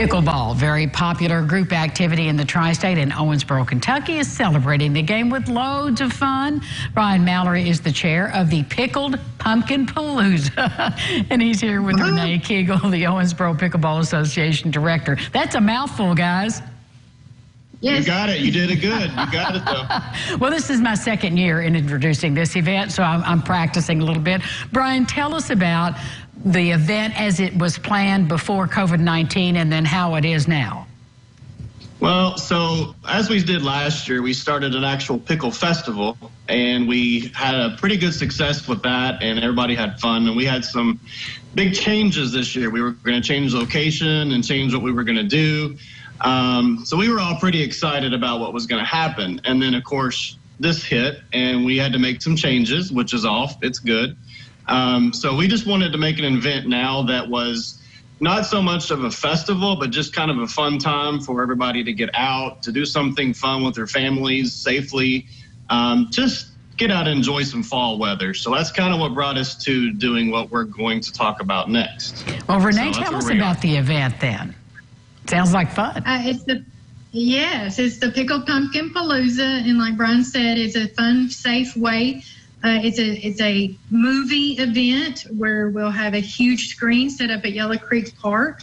Pickleball, very popular group activity in the tri-state and Owensboro, Kentucky is celebrating the game with loads of fun. Brian Mallory is the chair of the Pickled Pumpkin Palooza, and he's here with Renee Kegel, the Owensboro Pickleball Association director. That's a mouthful, guys. Yes. You got it. You did it good. You got it, though. well, this is my second year in introducing this event, so I'm, I'm practicing a little bit. Brian, tell us about the event as it was planned before COVID 19 and then how it is now? Well, so as we did last year, we started an actual pickle festival and we had a pretty good success with that and everybody had fun and we had some big changes this year. We were going to change location and change what we were going to do. Um, so we were all pretty excited about what was going to happen. And then, of course, this hit and we had to make some changes, which is off. It's good. Um, so we just wanted to make an event now that was not so much of a festival, but just kind of a fun time for everybody to get out, to do something fun with their families safely, um, just get out and enjoy some fall weather. So that's kind of what brought us to doing what we're going to talk about next. Well, Renee, so tell us about the event then. Sounds like fun. Uh, it's the Yes, it's the Pickled Pumpkin Palooza, and like Brian said, it's a fun, safe way uh, it's a it's a movie event where we'll have a huge screen set up at Yellow Creek Park.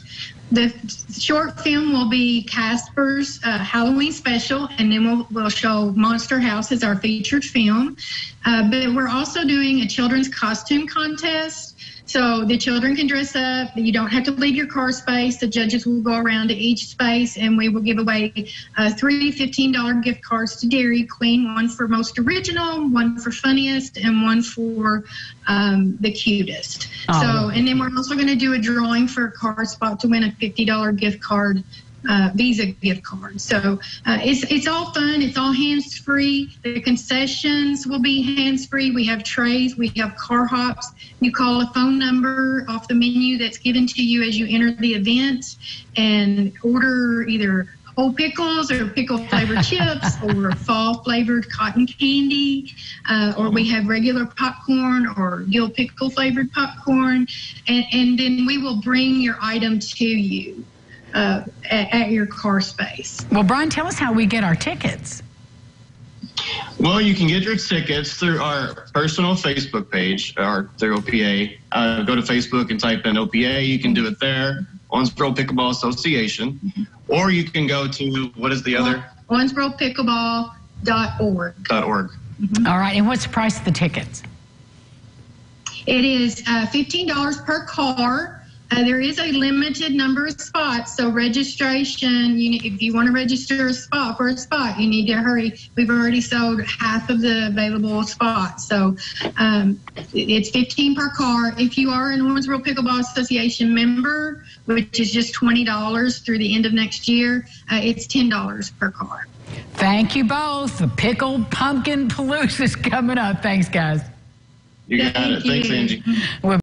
The short film will be Casper's uh, Halloween special, and then we'll, we'll show Monster House as our featured film. Uh, but we're also doing a children's costume contest so the children can dress up. You don't have to leave your car space. The judges will go around to each space and we will give away uh, three $15 gift cards to Dairy Queen, one for most original, one for funniest, and one for um, the cutest. Oh. So, and then we're also going to do a drawing for a car spot to win a $50 gift card uh, Visa gift card. So uh, it's it's all fun. It's all hands free. The concessions will be hands free. We have trays. We have car hops. You call a phone number off the menu that's given to you as you enter the event, and order either whole pickles or pickle flavored chips or fall flavored cotton candy, uh, or we have regular popcorn or dill pickle flavored popcorn, and, and then we will bring your item to you uh, at, at your car space. Well, Brian, tell us how we get our tickets. Well, you can get your tickets through our personal Facebook page or through OPA. Uh, go to Facebook and type in OPA. You can do it there, Owensboro Pickleball Association. Mm-hmm. Or you can go to, what is the other? OwensboroPickleball.org. .org. Mm-hmm. All right. And what's the price of the tickets? It is uh, $15 per car. Uh, there is a limited number of spots, so registration. You, if you want to register a spot for a spot, you need to hurry. We've already sold half of the available spots, so um, it's 15 per car. If you are an Owensboro Pickleball Association member, which is just $20 through the end of next year, uh, it's $10 per car. Thank you both. The pickled pumpkin palooza is coming up. Thanks, guys. You got Thank it. You. Thanks, Angie.